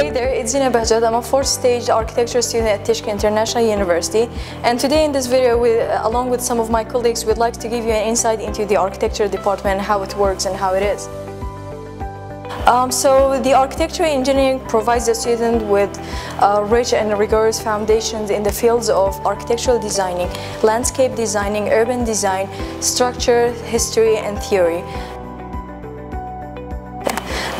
Zina Bahjat. I'm a fourth stage architecture student at Tishk International University. And today in this video, along with some of my colleagues, we'd like to give you an insight into the architecture department, how it works and how it is. Um, so the architecture engineering provides the student with uh, rich and rigorous foundations in the fields of architectural designing, landscape designing, urban design, structure, history and theory.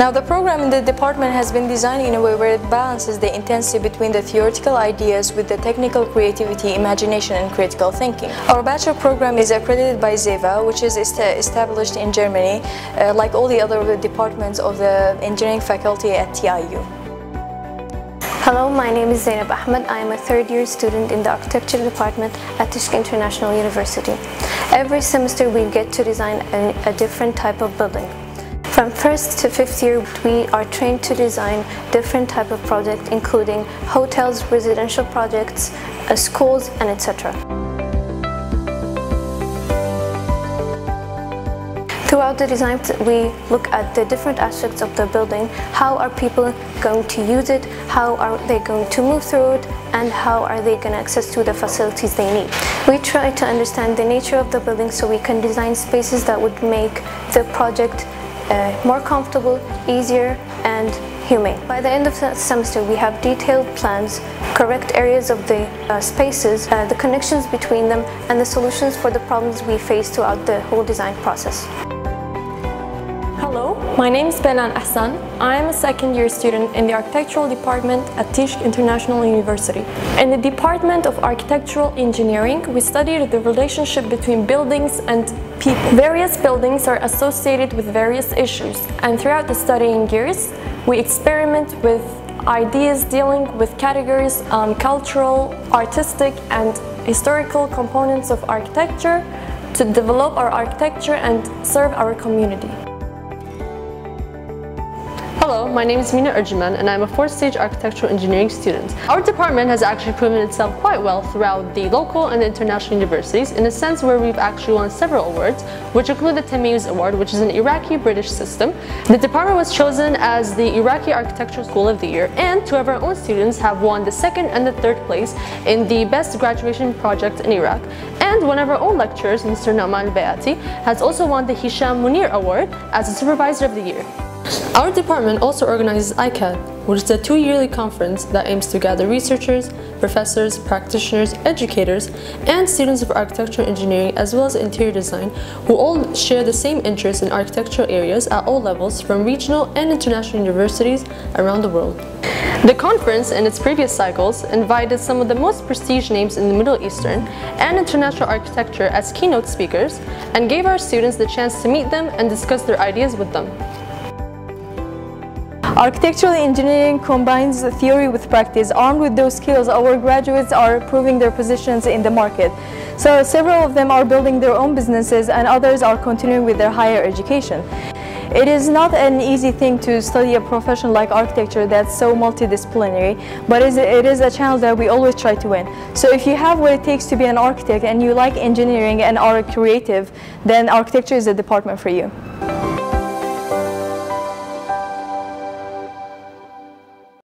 Now the program in the department has been designed in a way where it balances the intensity between the theoretical ideas with the technical creativity, imagination and critical thinking. Our bachelor program is accredited by ZEvA, which is established in Germany, uh, like all the other departments of the engineering faculty at TIU. Hello, my name is Zainab Ahmed. I am a third year student in the architecture department at Tishk International University. Every semester we get to design a, a different type of building. From first to fifth year, we are trained to design different type of projects, including hotels, residential projects, uh, schools, and etc. Throughout the design, we look at the different aspects of the building. How are people going to use it? How are they going to move through it? And how are they going to access to the facilities they need? We try to understand the nature of the building so we can design spaces that would make the project uh, more comfortable, easier and humane. By the end of the semester we have detailed plans, correct areas of the uh, spaces, uh, the connections between them and the solutions for the problems we face throughout the whole design process. Hello, my name is Belan Ahsan. I am a second year student in the architectural department at Tishk International University. In the Department of Architectural Engineering, we studied the relationship between buildings and people. Various buildings are associated with various issues, and throughout the studying years, we experiment with ideas dealing with categories, um, cultural, artistic, and historical components of architecture to develop our architecture and serve our community. Hello, my name is Mina Erjuman and I'm a fourth stage architectural engineering student. Our department has actually proven itself quite well throughout the local and international universities in a sense where we've actually won several awards, which include the Tamayouz Award, which is an Iraqi-British system. The department was chosen as the Iraqi Architectural School of the Year and two of our own students have won the second and the third place in the best graduation project in Iraq. And one of our own lecturers, Mr. Nauman Bayati, has also won the Hisham Munir Award as a Supervisor of the Year. Our department also organizes ICAD, which is a two-yearly conference that aims to gather researchers, professors, practitioners, educators, and students of architectural engineering as well as interior design who all share the same interests in architectural areas at all levels from regional and international universities around the world. The conference in its previous cycles invited some of the most prestigious names in the Middle Eastern and international architecture as keynote speakers and gave our students the chance to meet them and discuss their ideas with them. Architectural engineering combines theory with practice. Armed with those skills, our graduates are proving their positions in the market. So several of them are building their own businesses and others are continuing with their higher education. It is not an easy thing to study a profession like architecture that's so multidisciplinary, but it is a challenge that we always try to win. So if you have what it takes to be an architect and you like engineering and are creative, then architecture is a department for you.